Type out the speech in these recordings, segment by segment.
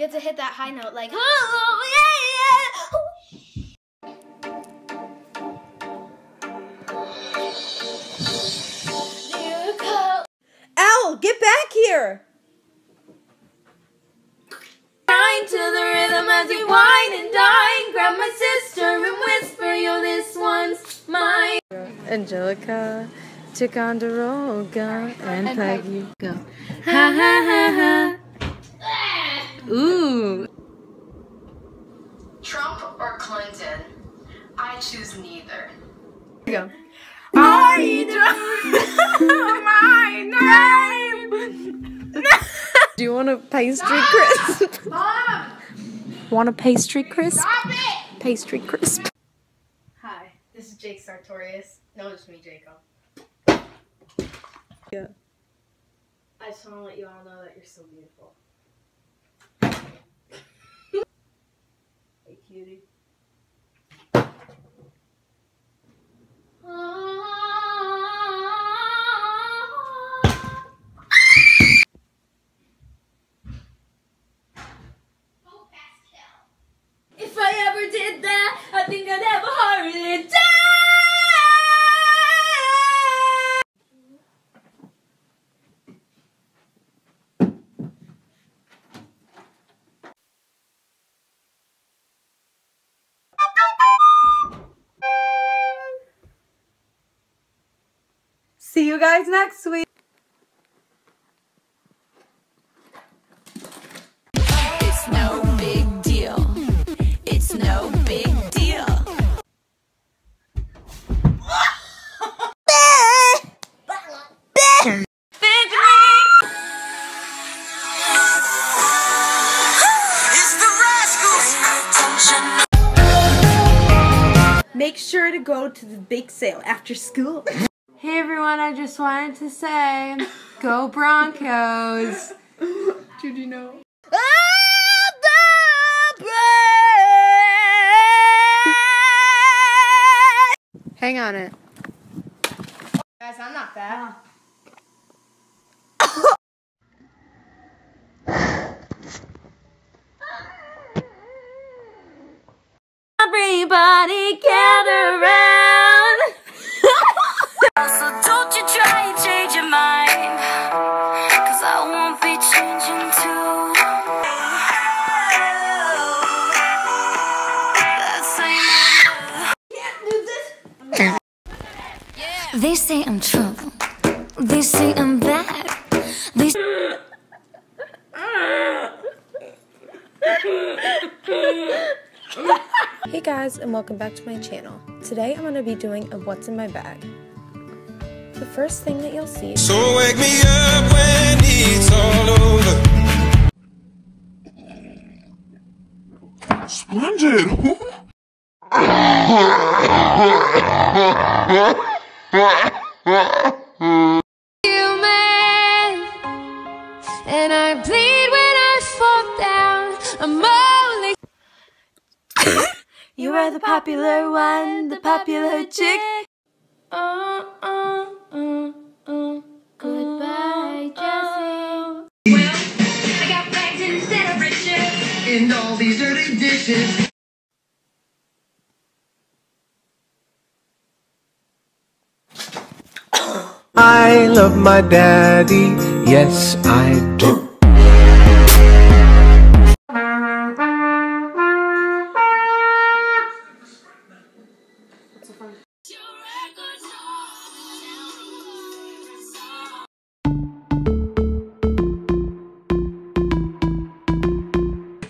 You have to hit that high note like, oh, yeah, yeah. Al, get back here! Grind to the rhythm as we wine and dine. Grab my sister and whisper, yo, this one's mine. Angelica, Ticonderoga, and Peggy. Go. Ha ha ha ha. Ooh. Trump or Clinton? I choose neither. Go. Are you my name? Do you want a pastry crisp? Mom, Want a pastry crisp? stop it! Pastry crisp. Hi, this is Jake Sartorius. No, it's me, Jacob. Yeah. I just want to let you all know that you're so beautiful. Hey, cutie. See you guys next week. It's no big deal. It's no big deal. Make sure to go to the bake sale after school. Hey everyone, I just wanted to say, go Broncos! Did you know? Hang on it. Guys, I'm not fat. Oh. Cause I won't be changing too. They say I'm trouble. They say I'm bad. They Hey guys, and welcome back to my channel. Today I'm going to be doing a what's in my bag. The first thing that you'll see So wake me up Splendid! Human, and I bleed when I fall down. I'm only. You are the popular one, the popular chick. Uh, uh, uh, uh. Goodbye, Jesse. Well, I got rags instead of riches. in all these dirty dishes. I love my daddy, yes I do.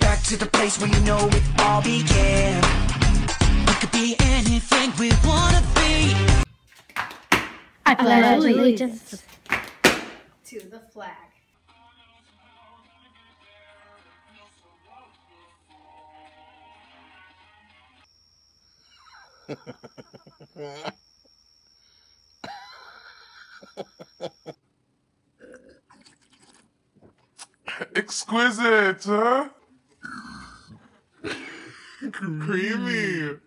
Back to the place where you know it all began. I pledge allegiance to the flag. Exquisite, huh? Creamy.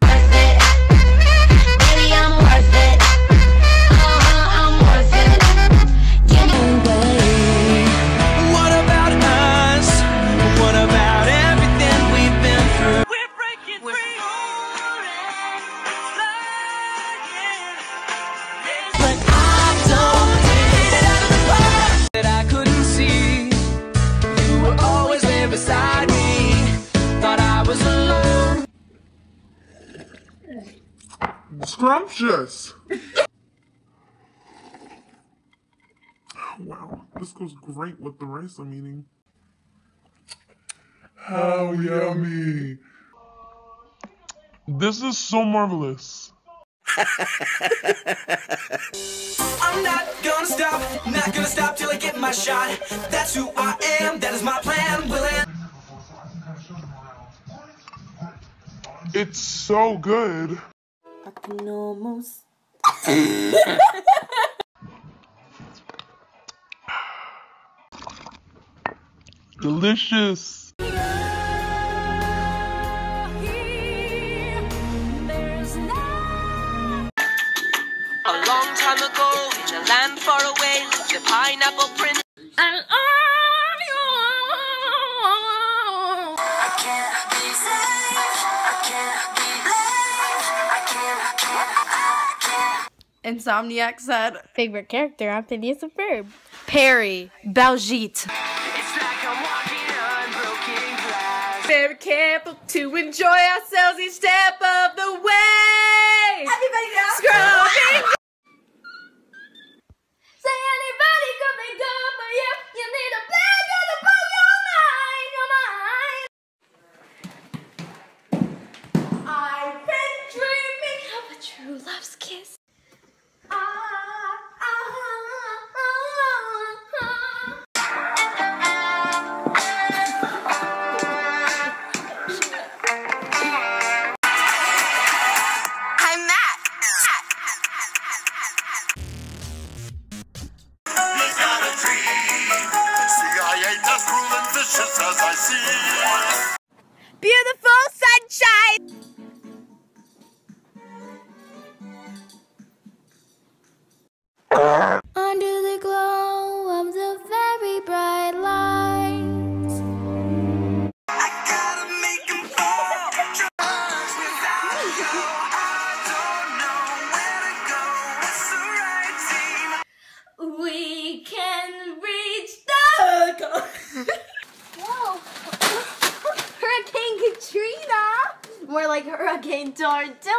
Scrumptious. wow, this goes great with the rice I'm eating. How yummy. This is so marvelous. I'm not gonna stop, not gonna stop till I get my shot. That's who I am, that is my plan. Will it? It's so good. I can. Delicious. A long time ago, in a land far away, lived a pineapple prince. Insomniac said. Favorite character on Phineas and Ferb. Perry, Baljeet. It's like I'm walking on broken glass. Very careful to enjoy ourselves each step of the way. Everybody now. Scrubbing. Under the glow of the very bright lights. Gotta make fall. Without you, I don't know where to go. It's the right team. We can reach the Whoa! Hurricane Katrina! More like Hurricane Tortilla.